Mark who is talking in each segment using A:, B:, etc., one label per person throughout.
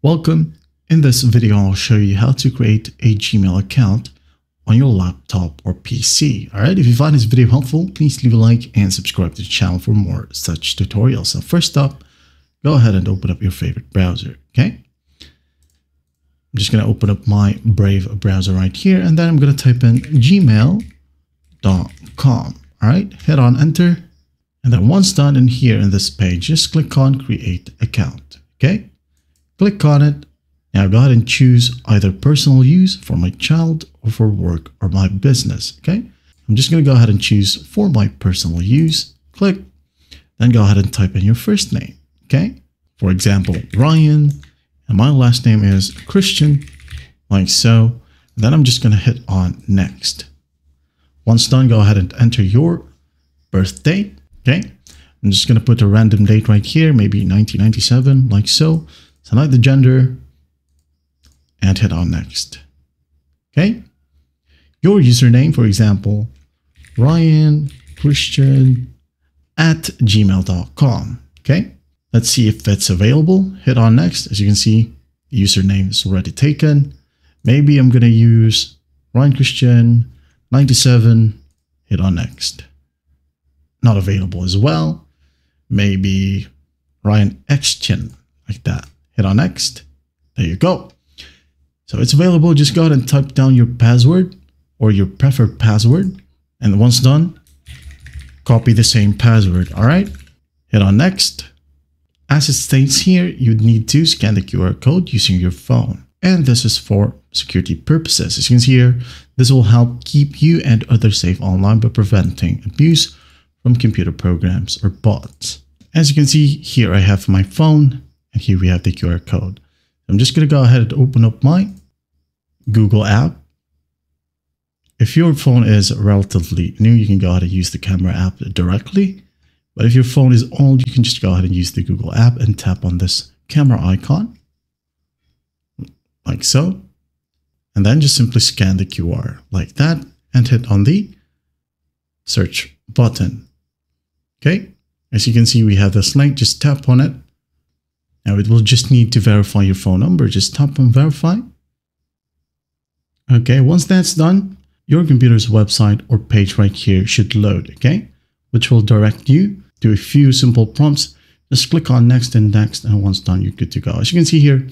A: Welcome. In this video, I'll show you how to create a Gmail account on your laptop or PC. All right, if you find this video helpful, please leave a like and subscribe to the channel for more such tutorials. So first up, go ahead and open up your favorite browser, okay? I'm just going to open up my Brave browser right here, and then I'm going to type in gmail.com. All right, hit on enter. And then once done in here in this page, just click on create account, okay? Click on it. Now go ahead and choose either personal use for my child or for work or my business. Okay. I'm just going to go ahead and choose for my personal use. Click. Then go ahead and type in your first name. Okay. For example, Ryan. And my last name is Christian, like so. Then I'm just going to hit on next. Once done, go ahead and enter your birth date. Okay. I'm just going to put a random date right here, maybe 1997, like so. Select the gender and hit on next. Okay. Your username, for example, Ryan Christian at gmail.com. Okay. Let's see if that's available. Hit on next. As you can see, the username is already taken. Maybe I'm going to use Ryan Christian 97. Hit on next. Not available as well. Maybe Ryan Xchen like that hit on next. There you go. So it's available. Just go ahead and type down your password or your preferred password. And once done, copy the same password. All right. Hit on next. As it states here, you'd need to scan the QR code using your phone. And this is for security purposes. As you can see here, this will help keep you and others safe online by preventing abuse from computer programs or bots. As you can see here, I have my phone here we have the QR code. I'm just going to go ahead and open up my Google app. If your phone is relatively new, you can go ahead and use the camera app directly. But if your phone is old, you can just go ahead and use the Google app and tap on this camera icon like so. And then just simply scan the QR like that and hit on the search button. Okay. As you can see, we have this link. Just tap on it now it will just need to verify your phone number. Just tap on verify. Okay, once that's done, your computer's website or page right here should load, okay? Which will direct you to a few simple prompts. Just click on next and next, and once done, you're good to go. As you can see here,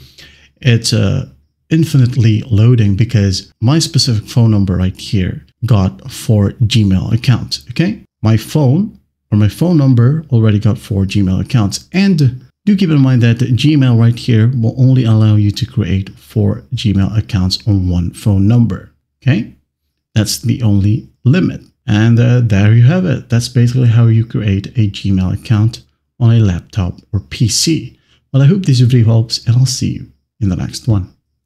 A: it's uh, infinitely loading because my specific phone number right here got four Gmail accounts, okay? My phone or my phone number already got four Gmail accounts and do keep in mind that Gmail right here will only allow you to create four Gmail accounts on one phone number. Okay, that's the only limit. And uh, there you have it. That's basically how you create a Gmail account on a laptop or PC. Well, I hope this video helps and I'll see you in the next one.